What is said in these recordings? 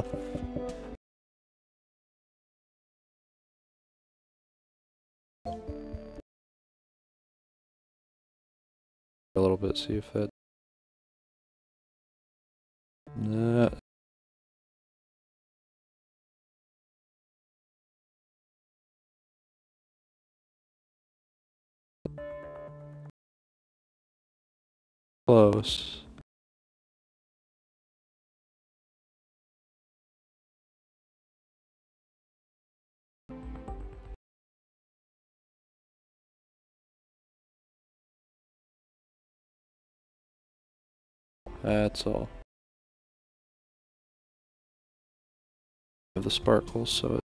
A little bit, see if that. Nah. Close. Uh, That's all. Of the sparkles, so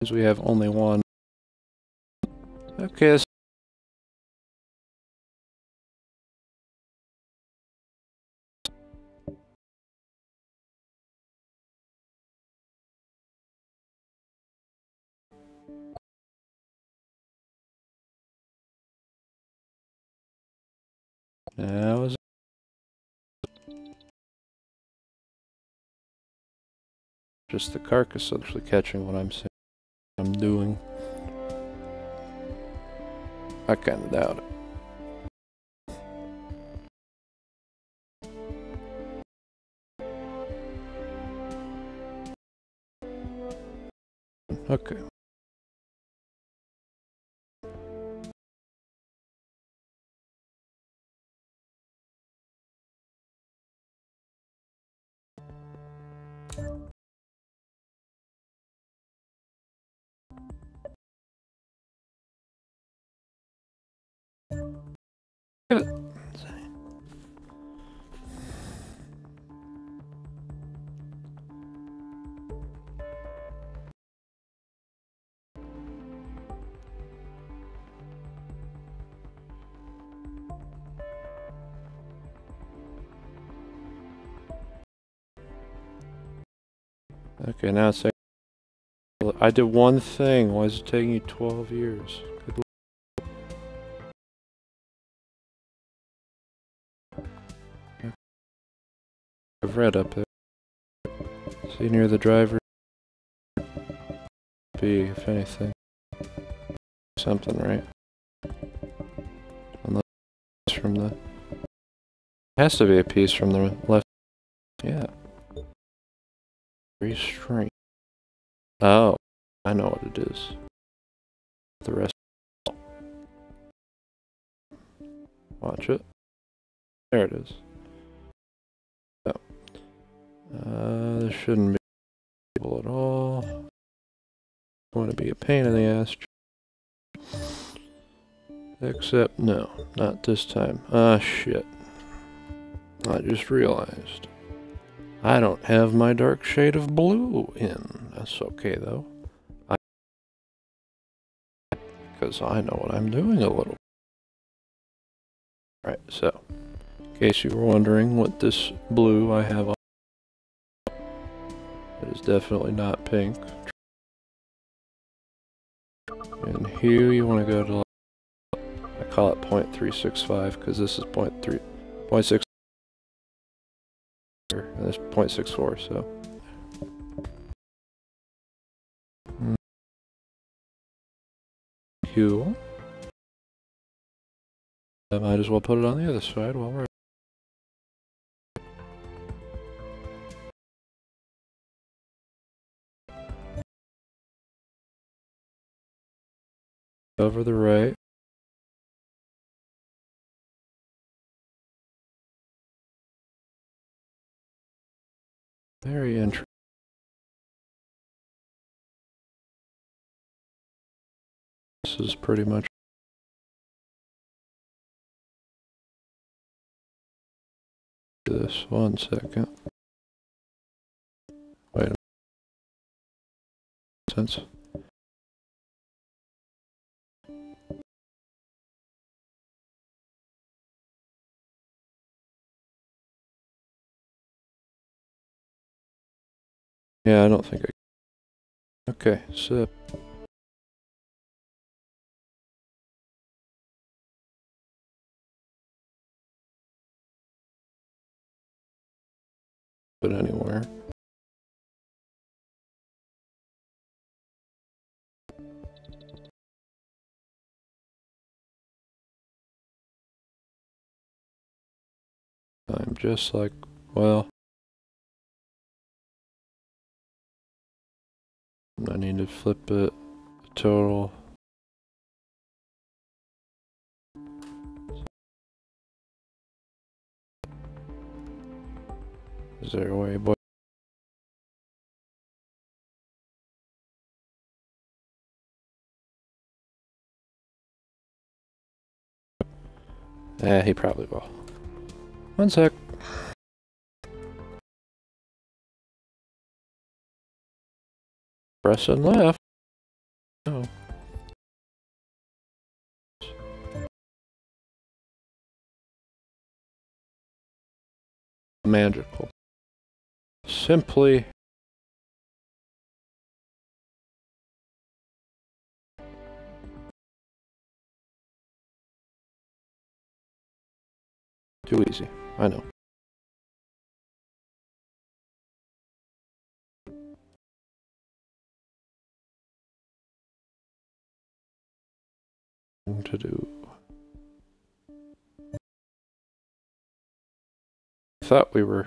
Because we have only one. Okay, That was just the carcass actually catching what I'm saying. I'm doing. I kind of doubt it. Okay. Okay, now it's I did one thing. Why is it taking you 12 years? I've read up there. See near the driver. B, if anything. Something, right? Unless from the... Has to be a piece from the left. Yeah. Restraint. Oh, I know what it is. The rest. Watch it. There it is. Oh. Uh, this shouldn't be able at all. Want to be a pain in the ass. Except, no, not this time. Ah, shit. I just realized. I don't have my dark shade of blue in. That's okay though. I, because I know what I'm doing a little. Right, so, in case you were wondering what this blue I have on, it is definitely not pink. And here you want to go to, I call it 0.365 because this is 0.3, 0.6 and it's 0.64, so. Hmm. Cool. I might as well put it on the other side while we're over the right. Very interesting. This is pretty much this one second. Wait a minute. Since Yeah, I don't think I... Okay, so... But anywhere. I'm just like, well... I need to flip it total. Is there a way, boy? Yeah, he probably will. One sec. Press and left. Oh. Magical. Simply too easy. I know. To do. Thought we were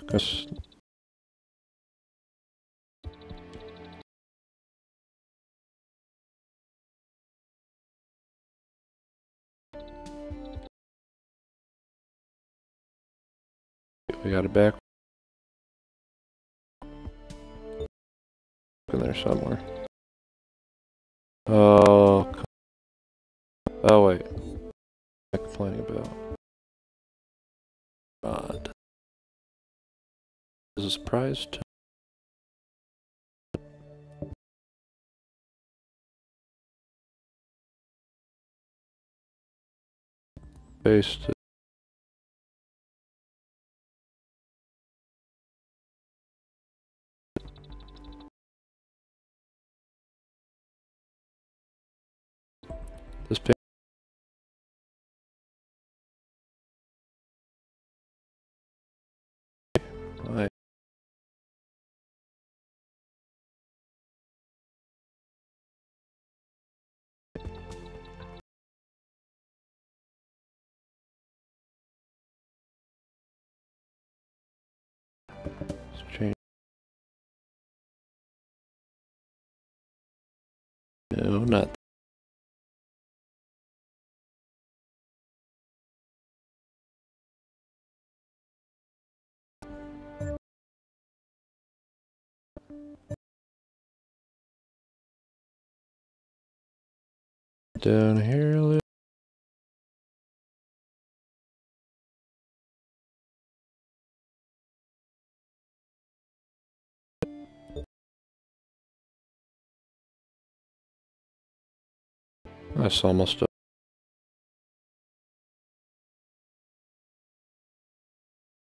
We got it back. In there somewhere. Oh, oh wait. I'm complaining about. God. Is a surprise to Paste This not down here That's almost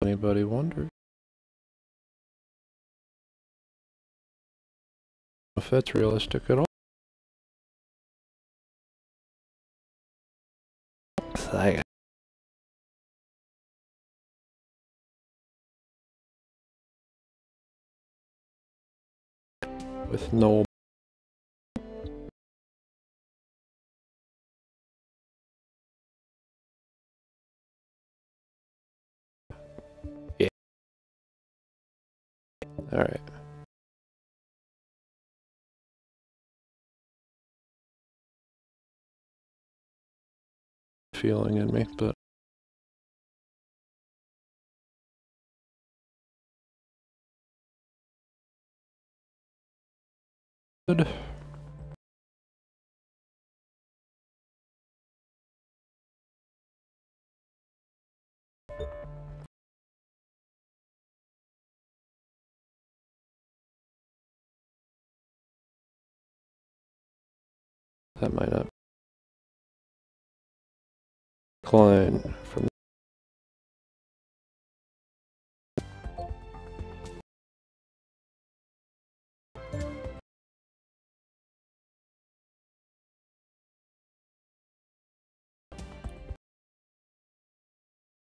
Anybody wonder? If that's realistic at all. I with no all right feeling in me, but good. That might not. Decline from.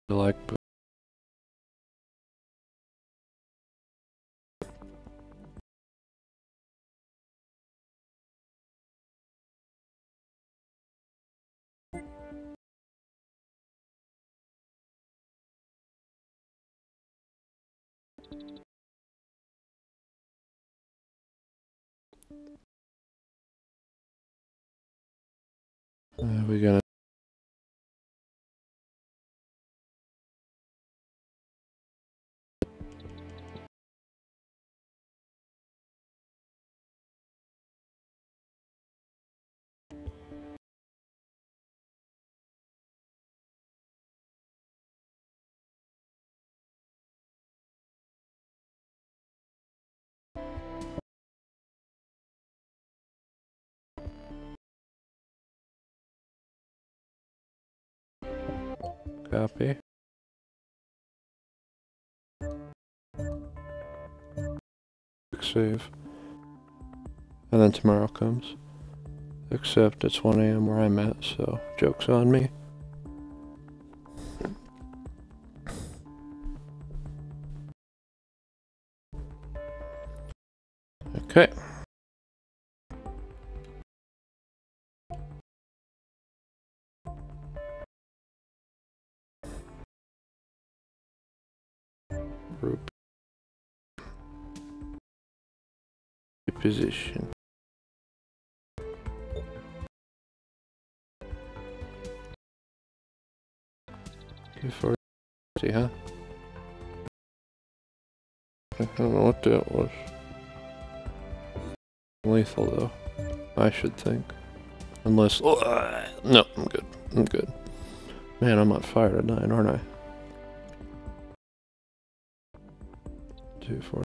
Like uh, we gonna copy. Quick save. And then tomorrow comes. Except it's 1 a.m. where I'm at, so joke's on me. Position. Two four. See, huh? I don't know what that was. Lethal though, I should think. Unless, oh, uh, no, I'm good. I'm good. Man, I'm on fire tonight, aren't I? Two, four.